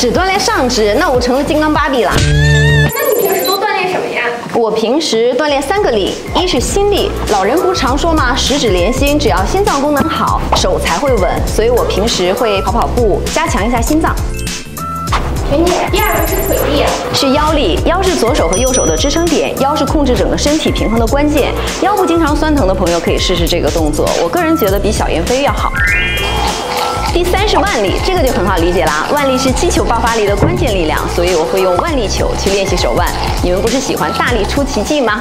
只锻炼上肢，那我成了金刚芭比了。那你平时都锻炼什么呀？我平时锻炼三个力，一是心力，老人不是常说吗？十指连心，只要心脏功能好，手才会稳。所以我平时会跑跑步，加强一下心脏。第二个是腿力，是腰力，腰是左手和右手的支撑点，腰是控制整个身体平衡的关键。腰部经常酸疼的朋友可以试试这个动作，我个人觉得比小燕飞要好。第三是腕力，这个就很好理解啦。腕力是击球爆发力的关键力量，所以我会用腕力球去练习手腕。你们不是喜欢大力出奇迹吗？